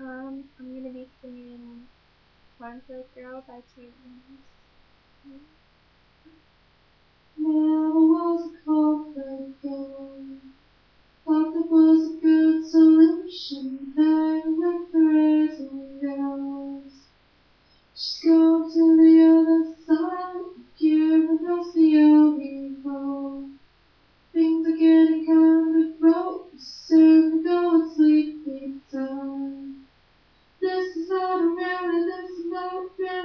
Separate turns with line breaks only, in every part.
Um, I'm gonna be singing Cornflake Girl by
Tori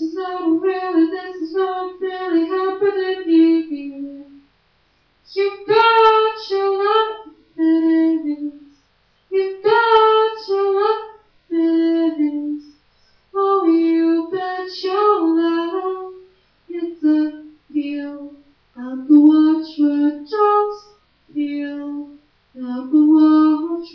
this is not really, this is not really happening here. You got your love it is. you got your love it is. Oh, you bet your love, it's a deal. Now the watch where dogs feel, I'm the watch